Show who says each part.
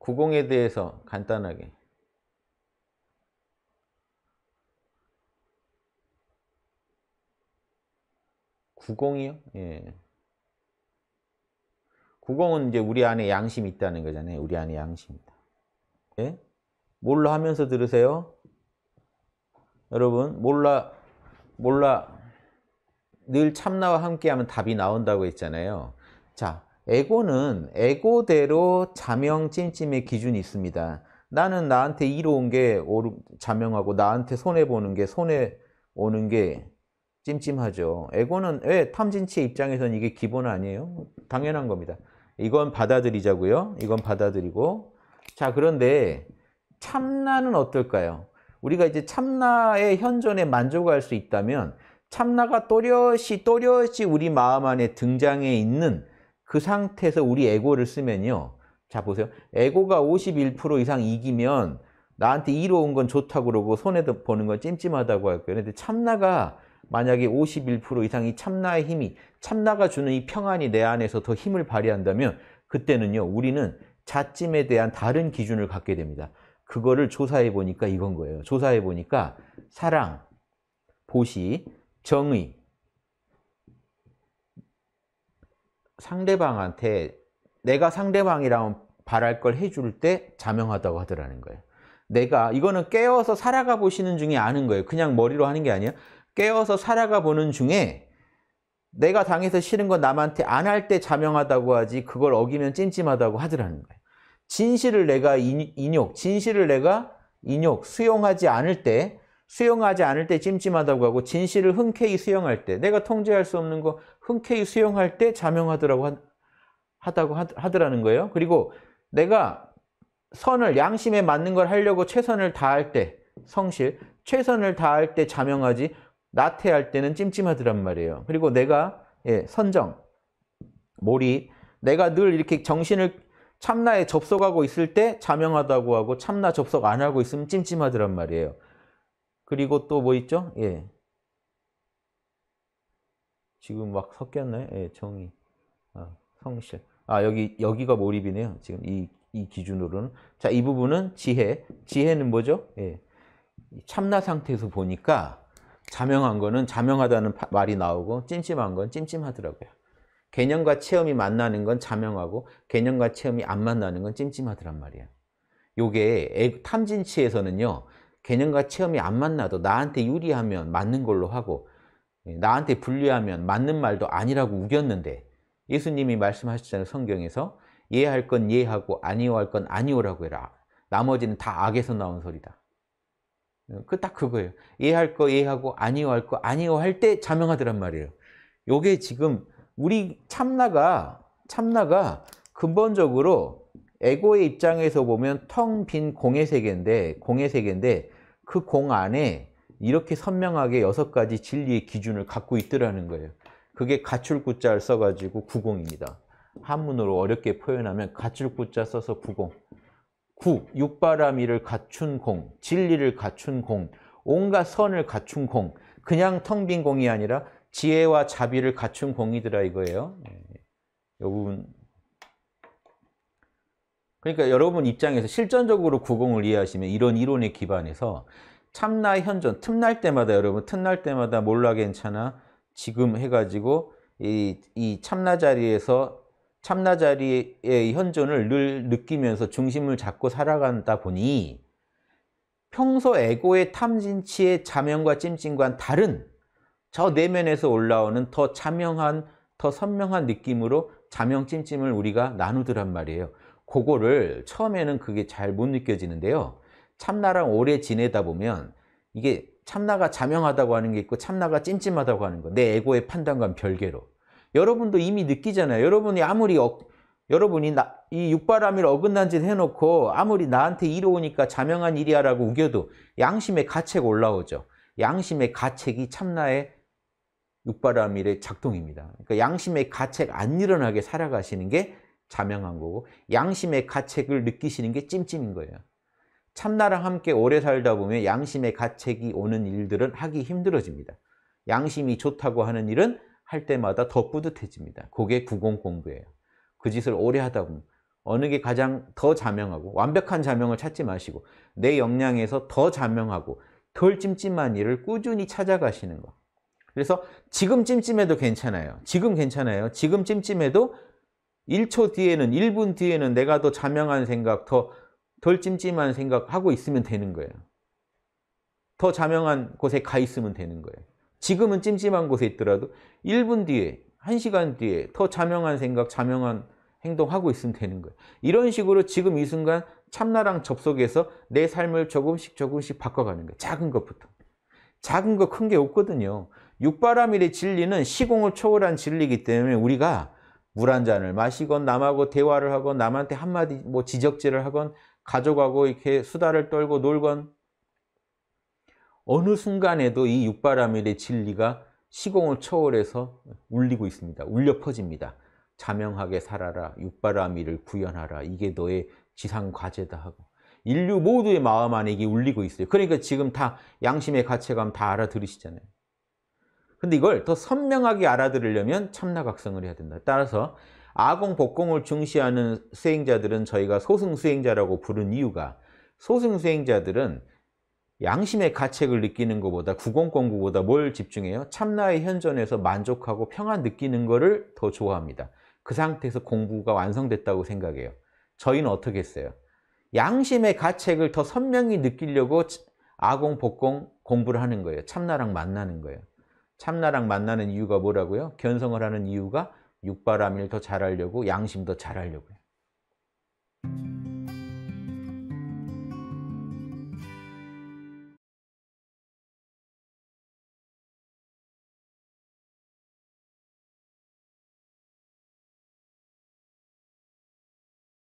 Speaker 1: 구공에 대해서 간단하게. 구공이요? 예. 구공은 이제 우리 안에 양심이 있다는 거잖아요. 우리 안에 양심이다. 예? 몰라 하면서 들으세요. 여러분, 몰라, 몰라. 늘 참나와 함께하면 답이 나온다고 했잖아요. 자, 에고는 에고대로 자명 찜찜의 기준이 있습니다. 나는 나한테 이로운 게 자명하고 나한테 손해 보는 게 손해 오는 게 찜찜하죠. 에고는 왜 탐진치의 입장에서는 이게 기본 아니에요? 당연한 겁니다. 이건 받아들이자고요. 이건 받아들이고. 자, 그런데 참나는 어떨까요? 우리가 이제 참나의 현존에 만족할 수 있다면 참나가 또렷이 또렷이 우리 마음 안에 등장해 있는 그 상태에서 우리 에고를 쓰면요. 자 보세요. 에고가 51% 이상 이기면 나한테 이로운 건 좋다고 그러고 손해도 보는 건 찜찜하다고 할 거예요. 근데 참나가 만약에 51% 이상이 참나의 힘이 참나가 주는 이 평안이 내 안에서 더 힘을 발휘한다면 그때는요. 우리는 자찜에 대한 다른 기준을 갖게 됩니다. 그거를 조사해 보니까 이건 거예요. 조사해 보니까 사랑, 보시, 정의 상대방한테 내가 상대방이랑 바랄 걸 해줄 때 자명하다고 하더라는 거예요. 내가 이거는 깨어서 살아가 보시는 중에 아는 거예요. 그냥 머리로 하는 게 아니에요. 깨어서 살아가 보는 중에 내가 당해서 싫은 건 남한테 안 할 때 자명하다고 하지 그걸 어기면 찜찜하다고 하더라는 거예요. 진실을 내가 인욕, 진실을 내가 인욕, 수용하지 않을 때 수용하지 않을 때 찜찜하다고 하고 진실을 흔쾌히 수용할 때 내가 통제할 수 없는 거 흔쾌히 수용할 때 자명하더라고 하다고 하더라는 거예요. 그리고 내가 선을 양심에 맞는 걸 하려고 최선을 다할 때 성실, 최선을 다할 때 자명하지 나태할 때는 찜찜하더란 말이에요. 그리고 내가 예, 선정, 몰입, 내가 늘 이렇게 정신을 참나에 접속하고 있을 때 자명하다고 하고 참나 접속 안 하고 있으면 찜찜하더란 말이에요. 그리고 또 뭐 있죠? 예. 지금 막 섞였나요? 예, 정의. 아, 성실. 아, 여기, 여기가 몰입이네요. 지금 이, 이 기준으로는. 자, 이 부분은 지혜. 지혜는 뭐죠? 예. 참나 상태에서 보니까 자명한 거는 자명하다는 말이 나오고 찜찜한 건 찜찜하더라고요. 개념과 체험이 만나는 건 자명하고 개념과 체험이 안 만나는 건 찜찜하더란 말이에요. 요게 탐진치에서는요. 개념과 체험이 안 만나도 나한테 유리하면 맞는 걸로 하고 예, 나한테 불리하면 맞는 말도 아니라고 우겼는데 예수님이 말씀하셨잖아요. 성경에서 이해할 건 이해하고 아니오할 건 아니오라고 해라. 나머지는 다 악에서 나온 소리다. 어, 그딱 그거예요. 이해할 거 이해하고 아니오할 거 아니오할 때 자명하더란 말이에요. 요게 지금 우리 참나가 참나가 근본적으로 에고의 입장에서 보면 텅 빈 공의 세계인데 공의 세계인데 그 공 안에 이렇게 선명하게 여섯 가지 진리의 기준을 갖고 있더라는 거예요. 그게 가출구자를 써가지고 구공입니다. 한문으로 어렵게 표현하면 가출구자 써서 구공. 구, 육바라미를 갖춘 공, 진리를 갖춘 공, 온갖 선을 갖춘 공, 그냥 텅 빈 공이 아니라 지혜와 자비를 갖춘 공이더라 이거예요. 이 예. 부분 그러니까 여러분 입장에서 실전적으로 구공을 이해하시면 이런 이론에 기반해서 참나 현존 틈날 때마다 여러분 틈날 때마다 몰라 괜찮아 지금 해가지고 이, 이 참나 자리에서 참나 자리의 현존을 늘 느끼면서 중심을 잡고 살아간다 보니 평소 에고의 탐진치의 자명과 찜찜과는 다른 저 내면에서 올라오는 더 자명한 더 선명한 느낌으로 자명 찜찜을 우리가 나누더란 말이에요. 그거를 처음에는 그게 잘 못 느껴지는데요. 참나랑 오래 지내다 보면 이게 참나가 자명하다고 하는 게 있고 참나가 찜찜하다고 하는 거. 내 에고의 판단과 별개로. 여러분도 이미 느끼잖아요. 여러분이 아무리 어, 여러분이 나, 이 육바람일 어긋난 짓 해놓고 아무리 나한테 이로우니까 자명한 일이야 라고 우겨도 양심의 가책 올라오죠. 양심의 가책이 참나의 육바람일의 작동입니다. 그러니까 양심의 가책 안 일어나게 살아가시는 게 자명한 거고 양심의 가책을 느끼시는 게 찜찜인 거예요. 참나랑 함께 오래 살다 보면 양심의 가책이 오는 일들은 하기 힘들어집니다. 양심이 좋다고 하는 일은 할 때마다 더 뿌듯해집니다. 그게 구공 공부예요. 그 짓을 오래 하다 보면 어느 게 가장 더 자명하고 완벽한 자명을 찾지 마시고 내 역량에서 더 자명하고 덜 찜찜한 일을 꾸준히 찾아가시는 거. 그래서 지금 찜찜해도 괜찮아요. 지금 괜찮아요. 지금 찜찜해도 1초 뒤에는 1분 뒤에는 내가 더 자명한 생각, 더 덜 찜찜한 생각 하고 있으면 되는 거예요. 더 자명한 곳에 가 있으면 되는 거예요. 지금은 찜찜한 곳에 있더라도 1분 뒤에, 1시간 뒤에 더 자명한 생각, 자명한 행동하고 있으면 되는 거예요. 이런 식으로 지금 이 순간 참나랑 접속해서 내 삶을 조금씩 조금씩 바꿔가는 거예요. 작은 것부터. 작은 거 큰 게 없거든요. 육바라밀의 진리는 시공을 초월한 진리이기 때문에 우리가 물 한 잔을 마시건 남하고 대화를 하건 남한테 한마디 뭐 지적질을 하건 가족하고 이렇게 수다를 떨고 놀건 어느 순간에도 이 육바라밀의 진리가 시공을 초월해서 울리고 있습니다. 울려 퍼집니다. 자명하게 살아라. 육바라밀을 구현하라. 이게 너의 지상 과제다 하고 인류 모두의 마음 안에 이게 울리고 있어요. 그러니까 지금 다 양심의 가치감 다 알아들으시잖아요. 근데 이걸 더 선명하게 알아들으려면 참나각성을 해야 된다. 따라서 아공, 복공을 중시하는 수행자들은 저희가 소승 수행자라고 부른 이유가 소승 수행자들은 양심의 가책을 느끼는 것보다 구공공부보다 뭘 집중해요? 참나의 현존에서 만족하고 평안 느끼는 것을 더 좋아합니다. 그 상태에서 공부가 완성됐다고 생각해요. 저희는 어떻게 했어요? 양심의 가책을 더 선명히 느끼려고 아공, 복공 공부를 하는 거예요. 참나랑 만나는 거예요. 참나랑 만나는 이유가 뭐라고요? 견성을 하는 이유가 육바람일 더 잘하려고 양심 더 잘하려고요.